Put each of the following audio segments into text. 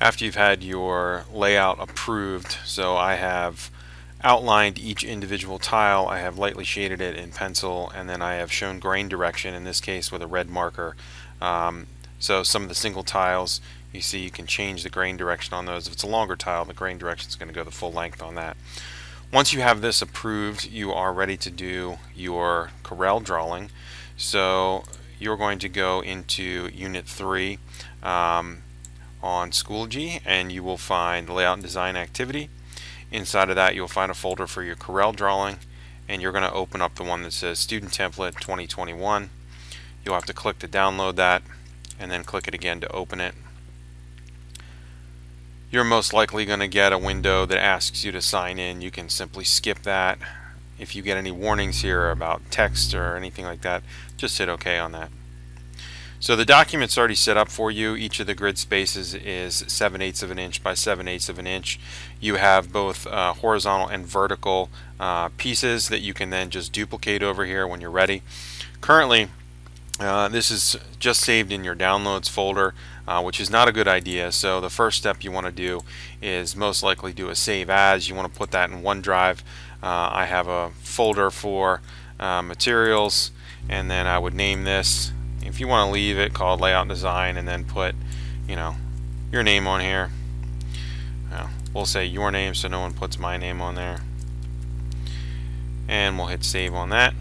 after you've had your layout approved, so I have outlined each individual tile, I have lightly shaded it in pencil, and then I have shown grain direction, in this case with a red marker. Um, so some of the single tiles, you see you can change the grain direction on those. If it's a longer tile, the grain direction is going to go the full length on that. Once you have this approved, you are ready to do your Corel drawing. So you're going to go into Unit 3 um, on Schoology and you will find Layout and Design Activity. Inside of that you'll find a folder for your Corel drawing and you're going to open up the one that says Student Template 2021. You'll have to click to download that and then click it again to open it. You're most likely going to get a window that asks you to sign in. You can simply skip that. If you get any warnings here about text or anything like that, just hit OK on that. So the document's already set up for you. Each of the grid spaces is 7 eighths of an inch by 7 eighths of an inch. You have both uh, horizontal and vertical uh, pieces that you can then just duplicate over here when you're ready. Currently, uh, this is just saved in your downloads folder, uh, which is not a good idea. So the first step you want to do is most likely do a save as. You want to put that in OneDrive. Uh, I have a folder for uh, materials, and then I would name this if you want to leave it called layout design and then put you know your name on here well, we'll say your name so no one puts my name on there and we'll hit save on that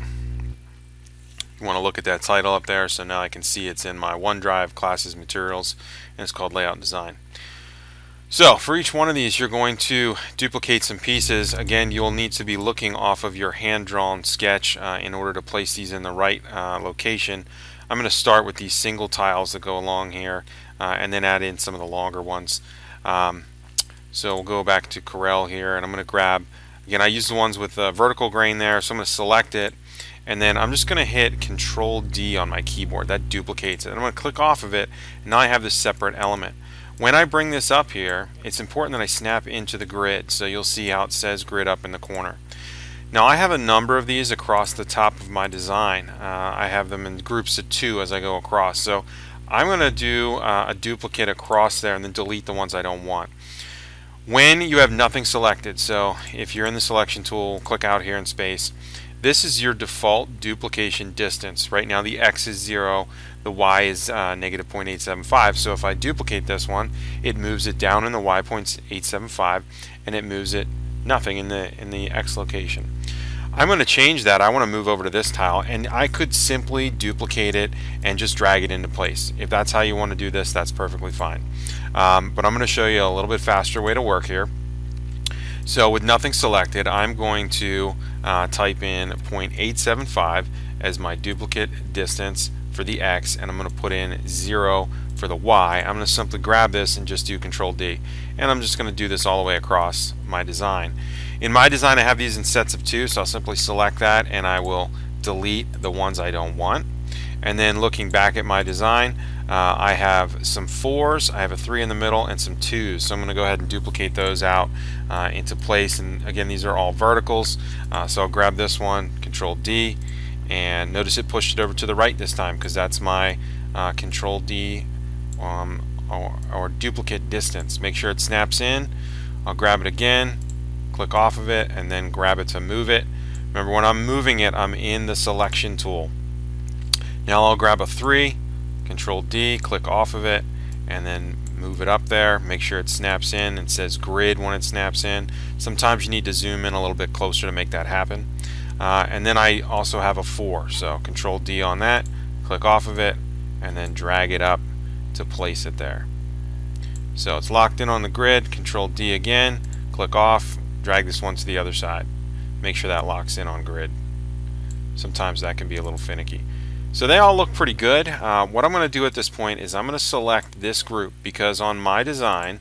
you want to look at that title up there so now I can see it's in my OneDrive classes materials and it's called layout design so for each one of these you're going to duplicate some pieces. Again you'll need to be looking off of your hand-drawn sketch uh, in order to place these in the right uh, location. I'm going to start with these single tiles that go along here uh, and then add in some of the longer ones. Um, so we'll go back to Corel here and I'm going to grab, again I use the ones with the vertical grain there so I'm going to select it and then I'm just going to hit Control D on my keyboard. That duplicates it. And I'm going to click off of it and now I have this separate element. When I bring this up here, it's important that I snap into the grid so you'll see how it says grid up in the corner. Now I have a number of these across the top of my design. Uh, I have them in groups of two as I go across. So I'm going to do uh, a duplicate across there and then delete the ones I don't want. When you have nothing selected, so if you're in the selection tool, click out here in space, this is your default duplication distance. Right now the X is 0, the Y is uh, negative 0.875. So if I duplicate this one, it moves it down in the Y 0.875 and it moves it nothing in the in the X location. I'm going to change that. I want to move over to this tile and I could simply duplicate it and just drag it into place. If that's how you want to do this, that's perfectly fine. Um, but I'm going to show you a little bit faster way to work here. So with nothing selected, I'm going to uh, type in 0.875 as my duplicate distance for the X and I'm going to put in 0 for the Y. I'm going to simply grab this and just do Control D and I'm just going to do this all the way across my design. In my design I have these in sets of two so I'll simply select that and I will delete the ones I don't want. And then looking back at my design uh, I have some fours, I have a three in the middle and some twos. So I'm going to go ahead and duplicate those out uh, into place. And again these are all verticals uh, so I'll grab this one control D. And notice it pushed it over to the right this time because that's my uh, control D um, or, or duplicate distance. Make sure it snaps in. I'll grab it again click off of it and then grab it to move it. Remember when I'm moving it I'm in the selection tool. Now I'll grab a 3 control D click off of it and then move it up there make sure it snaps in and says grid when it snaps in. Sometimes you need to zoom in a little bit closer to make that happen. Uh, and then I also have a 4 so control D on that click off of it and then drag it up to place it there. So it's locked in on the grid control D again click off drag this one to the other side make sure that locks in on grid sometimes that can be a little finicky so they all look pretty good uh, what I'm going to do at this point is I'm going to select this group because on my design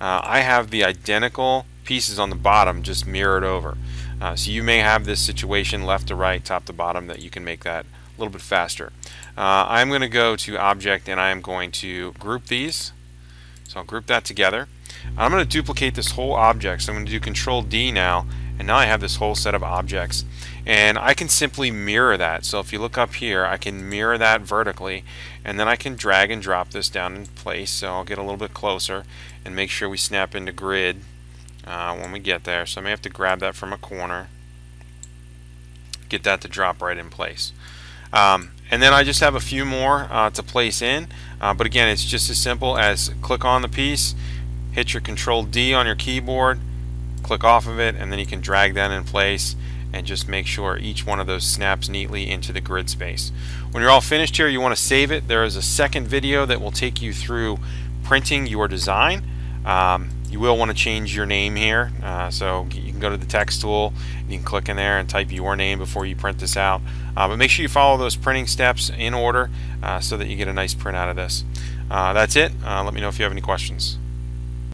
uh, I have the identical pieces on the bottom just mirrored over uh, so you may have this situation left to right, top to bottom that you can make that a little bit faster. Uh, I'm going to go to object and I am going to group these. So I'll group that together. I'm going to duplicate this whole object. So I'm going to do control D now and now I have this whole set of objects. and I can simply mirror that. So if you look up here I can mirror that vertically and then I can drag and drop this down in place. So I'll get a little bit closer and make sure we snap into grid uh, when we get there. So I may have to grab that from a corner get that to drop right in place. Um, and then I just have a few more uh, to place in. Uh, but again it's just as simple as click on the piece hit your control D on your keyboard click off of it and then you can drag that in place and just make sure each one of those snaps neatly into the grid space. When you're all finished here, you want to save it. There is a second video that will take you through printing your design. Um, you will want to change your name here. Uh, so you can go to the text tool, you can click in there and type your name before you print this out. Uh, but make sure you follow those printing steps in order uh, so that you get a nice print out of this. Uh, that's it. Uh, let me know if you have any questions.